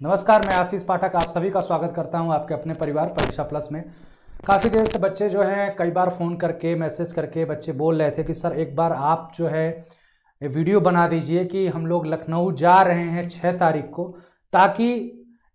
नमस्कार, मैं आशीष पाठक आप सभी का स्वागत करता हूँ आपके अपने परिवार परीक्षा प्लस में। काफ़ी देर से बच्चे जो हैं, कई बार फ़ोन करके, मैसेज करके बच्चे बोल रहे थे कि, सर, एक बार आप जो है वीडियो बना दीजिए कि हम लोग लखनऊ जा रहे हैं छः तारीख को, ताकि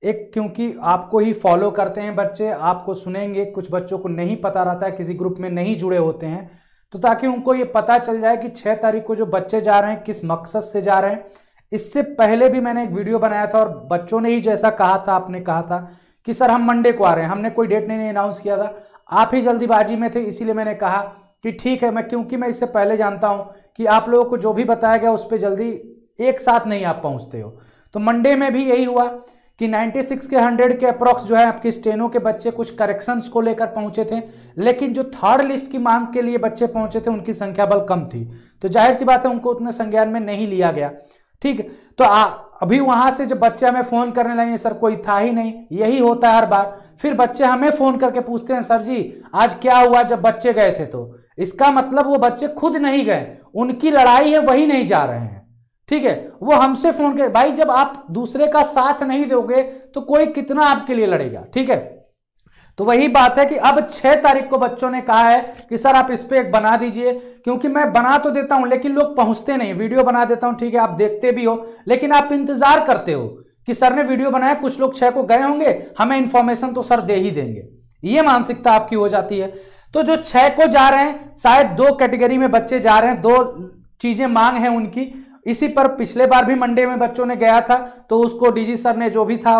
एक, क्योंकि आपको ही फॉलो करते हैं बच्चे, आपको सुनेंगे, कुछ बच्चों को नहीं पता रहता है, किसी ग्रुप में नहीं जुड़े होते हैं तो ताकि उनको ये पता चल जाए कि छः तारीख को जो बच्चे जा रहे हैं, किस मकसद से जा रहे हैं इससे पहले भी मैंने एक वीडियो बनाया था और बच्चों ने ही जैसा कहा था, आपने कहा था कि, सर, हम मंडे को आ रहे हैं। हमने कोई डेट नहीं अनाउंस किया था। आप ही जल्दीबाजी में थे, इसीलिए मैंने कहा कि ठीक है, मैं, क्योंकि मैं इससे पहले जानता हूँ कि आप लोगों को जो भी बताया गया उस पर जल्दी एक साथ नहीं आप पहुँचते हो। तो मंडे में भी यही हुआ कि 96 के 100 के अप्रॉक्स जो है, आपके स्टेनो के बच्चे कुछ करेक्शंस को लेकर पहुँचे थे, लेकिन जो थर्ड लिस्ट की मांग के लिए बच्चे पहुँचे थे, उनकी संख्या बल कम थी। तो ज़ाहिर सी बात है, उनको उतने संज्ञान में नहीं लिया गया। ठीक तो आ, अभी वहाँ से जब बच्चे हमें फ़ोन करने लगे सर कोई था ही नहीं। यही होता है हर बार। फिर बच्चे हमें फ़ोन करके पूछते हैं सर जी आज क्या हुआ जब बच्चे गए थे? तो इसका मतलब वो बच्चे खुद नहीं गए उनकी लड़ाई है वही नहीं जा रहे हैं। ठीक है? वो हमसे फ़ोन कर भाई जब आप दूसरे का साथ नहीं दोगे तो कोई कितना आपके लिए लड़ेगा? ठीक है? तो वही बात है कि अब छह तारीख को बच्चों ने कहा है कि सर आप इस पर एक बना दीजिए, क्योंकि मैं बना तो देता हूँ, लेकिन लोग पहुँचते नहीं। वीडियो बना देता हूँ, ठीक है, आप देखते भी हो, लेकिन आप इंतज़ार करते हो कि सर ने वीडियो बनाया, कुछ लोग छह को गए होंगे, हमें इंफॉर्मेशन तो सर दे ही देंगे। ये मानसिकता आपकी हो जाती है। तो जो छह को जा रहे हैं, शायद दो कैटेगरी में बच्चे जा रहे हैं, दो चीज़ें मांग है उनकी। इसी पर पिछले बार भी मंडे में बच्चों ने गया था तो उसको डीजी सर ने जो भी था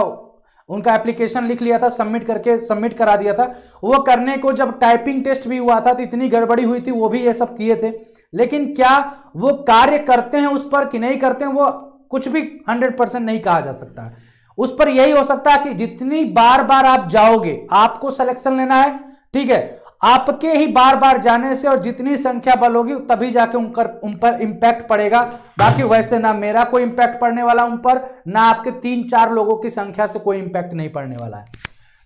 उनका एप्लीकेशन लिख लिया था सबमिट करके सबमिट करा दिया था। वो करने को जब टाइपिंग टेस्ट भी हुआ था तो इतनी गड़बड़ी हुई थी, वो भी ये सब किए थे। लेकिन क्या वो कार्य करते हैं उस पर कि नहीं करते हैं, वो कुछ भी हंड्रेड परसेंट नहीं कहा जा सकता। है उस पर यही हो सकता है कि जितनी बार बार आप जाओगे, आपको सिलेक्शन लेना है, ठीक है? आपके ही बार बार जाने से और जितनी संख्या बल होगी, तभी जाके उन पर उन पर इंपैक्ट पड़ेगा। बाकी वैसे ना मेरा कोई इंपैक्ट पड़ने वाला उन पर, ना आपके तीन चार लोगों की संख्या से कोई इंपैक्ट नहीं पड़ने वाला है।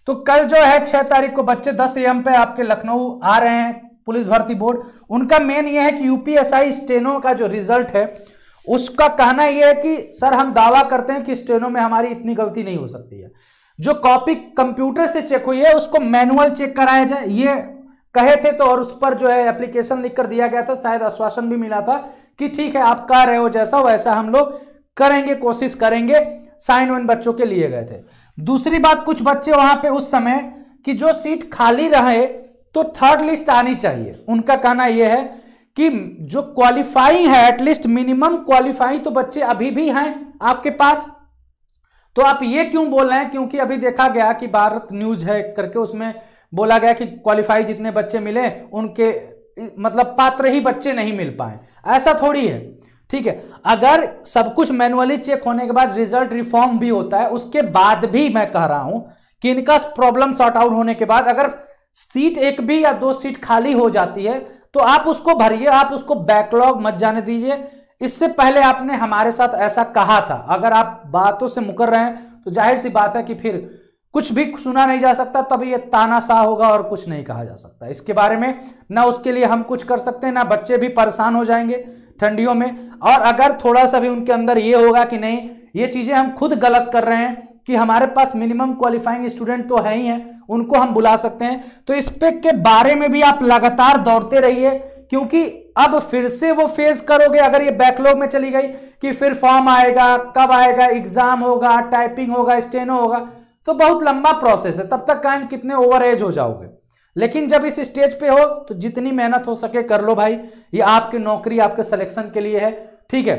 तो कल जो है, छह तारीख को बच्चे दस एम पे आपके लखनऊ आ रहे हैं, पुलिस भर्ती बोर्ड। उनका मेन यह है कि यूपीएसआई स्टेनो का जो रिज़ल्ट है, उसका कहना यह है कि, सर, हम दावा करते हैं कि स्टेनो में हमारी इतनी गलती नहीं हो सकती है। जो कॉपी कंप्यूटर से चेक हुई है, उसको मैनुअल चेक कराया जाए, ये कहे थे तो और उस पर जो है एप्लीकेशन लिखकर दिया गया था, शायद आश्वासन भी मिला था कि ठीक है, आप कह रहे हो जैसा, वैसा हम लोग करेंगे, कोशिश करेंगे साइन वन बच्चों के लिए गए थे। दूसरी बात, कुछ बच्चे वहाँ पे उस समय कि जो सीट खाली रहे तो थर्ड लिस्ट आनी चाहिए। उनका कहना यह है कि जो क्वालिफाइंग है एटलीस्ट मिनिमम क्वालिफाइंग तो बच्चे अभी भी हैं आपके पास। तो आप ये क्यों बोल रहे हैं? क्योंकि अभी देखा गया कि भारत न्यूज़ है करके उसमें बोला गया कि क्वालिफाई जितने बच्चे मिले, उनके मतलब पात्र ही बच्चे नहीं मिल पाए। ऐसा थोड़ी है, ठीक है? अगर सब कुछ मैनुअली चेक होने के बाद रिज़ल्ट रिफॉर्म भी होता है, उसके बाद भी मैं कह रहा हूँ कि इनका प्रॉब्लम सॉर्ट आउट होने के बाद अगर सीट एक भी या दो सीट खाली हो जाती है तो आप उसको भरिए, आप उसको बैकलॉग मत जाने दीजिए। इससे पहले आपने हमारे साथ ऐसा कहा था। अगर आप बातों से मुकर रहे हैं तो ज़ाहिर सी बात है कि फिर कुछ भी सुना नहीं जा सकता, तभी ये तानाशाह होगा और कुछ नहीं कहा जा सकता। इसके बारे में ना उसके लिए हम कुछ कर सकते हैं, ना बच्चे भी परेशान हो जाएँगे ठंडियों में। और अगर थोड़ा सा भी उनके अंदर ये होगा कि नहीं, ये चीज़ें हम खुद गलत कर रहे हैं कि हमारे पास मिनिमम क्वालिफाइंग स्टूडेंट तो है ही है, उनको हम बुला सकते हैं। तो इस पे के बारे में भी आप लगातार दौड़ते रहिए, क्योंकि अब फिर से वो फेस करोगे, अगर ये बैकलॉग में चली गई कि फिर फॉर्म आएगा, कब आएगा एग्ज़ाम होगा टाइपिंग होगा स्टेनो होगा तो बहुत लंबा प्रोसेस है। तब तक काइंड कितने ओवर एज हो जाओगे? लेकिन जब इस स्टेज पे हो तो जितनी मेहनत हो सके कर लो भाई। ये आपकी नौकरी आपके सिलेक्शन के लिए है, ठीक है?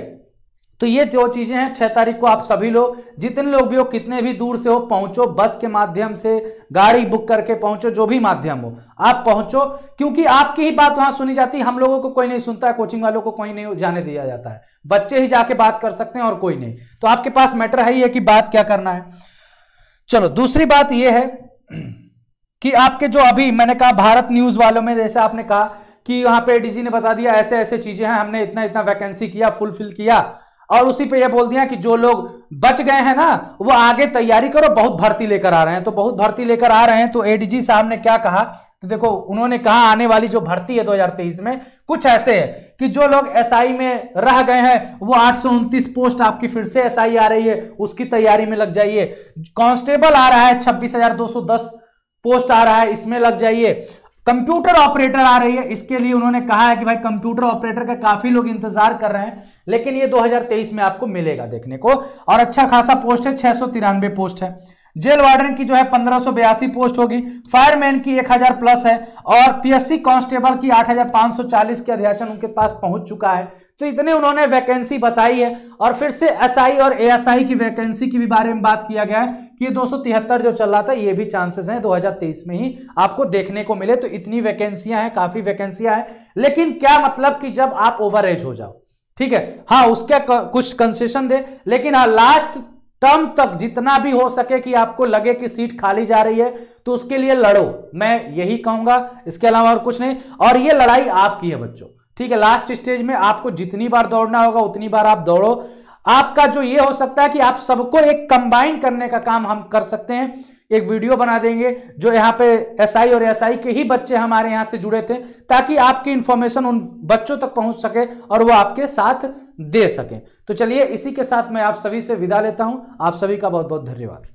तो ये जो चीज़ें हैं, छह तारीख को आप सभी लोग, जितने लोग भी हो, कितने भी दूर से हो, पहुंचो, बस के माध्यम से, गाड़ी बुक करके पहुंचो, जो भी माध्यम हो। आप पहुंचो, क्योंकि आपकी ही बात वहाँ सुनी जाती है। हम लोगों को कोई नहीं सुनता है कोचिंग वालों को कोई नहीं जाने दिया जाता है। बच्चे ही जाके बात कर सकते हैं और कोई नहीं। तो आपके पास मैटर है ही है कि बात क्या करना है। चलो, दूसरी बात यह है कि आपके जो अभी मैंने कहा भारत न्यूज़ वालों में, जैसे आपने कहा कि यहाँ पे डीसी ने बता दिया ऐसे ऐसे चीज़ें हैं, हमने इतना इतना वैकेंसी किया फुलफिल किया। और उसी पे ये बोल दिया कि जो लोग बच गए हैं ना, वो आगे तैयारी करो, बहुत भर्ती लेकर आ रहे हैं। तो बहुत भर्ती लेकर आ रहे हैं। तो एडीजी साहब ने क्या कहा? तो देखो, उन्होंने कहा, आने वाली जो भर्ती है 2023 में, कुछ ऐसे है कि जो लोग एसआई में रह गए हैं, वो आठ सौ उनतीस पोस्ट आपकी फिर से एसआई आ रही है, उसकी तैयारी में लग जाइए। कांस्टेबल आ रहा है, छब्बीस पोस्ट आ रहा है, इसमें लग जाइए। कंप्यूटर ऑपरेटर आ रही है, इसके लिए उन्होंने कहा है कि भाई कंप्यूटर ऑपरेटर का काफ़ी लोग इंतज़ार कर रहे हैं, लेकिन ये 2023 में आपको मिलेगा देखने को। और अच्छा खासा पोस्ट है, छह सौ तिरानवे पोस्ट है। जेल वार्डन की जो है पंद्रह पोस्ट होगी, फायरमैन की 1000 प्लस है, और पीएससी कांस्टेबल की 8540 के अध्याचन उनके पास पहुँच चुका है। तो इतने उन्होंने वैकेंसी बताई है। और फिर से एसआई और एएसआई की वैकेंसी की भी बारे में बात किया गया है कि दो जो चल रहा था, ये भी चांसेस हैं 2023 में ही आपको देखने को मिले। तो इतनी वैकेंसियाँ हैं, काफ़ी वैकेंसियाँ हैं। लेकिन क्या मतलब कि जब आप ओवर एज हो जाओ, ठीक है? हाँ उसके कुछ कंसेशन दे, लेकिन हाँ लास्ट टर्म तक जितना भी हो सके कि आपको लगे कि सीट खाली जा रही है तो उसके लिए लड़ो। मैं यही कहूँगा, इसके अलावा और कुछ नहीं। और ये लड़ाई आपकी है, बच्चों। ठीक है लास्ट स्टेज में आपको जितनी बार दौड़ना होगा, उतनी बार आप दौड़ो। आपका जो ये हो सकता है कि आप सबको एक कंबाइन करने का काम हम कर सकते हैं। एक वीडियो बना देंगे, जो यहाँ पे एसआई और एसआई के ही बच्चे हमारे यहाँ से जुड़े थे, ताकि आपकी इंफॉर्मेशन उन बच्चों तक पहुँच सके और वो आपके साथ दे सके। तो चलिए, इसी के साथ मैं आप सभी से विदा लेता हूँ। आप सभी का बहुत बहुत धन्यवाद।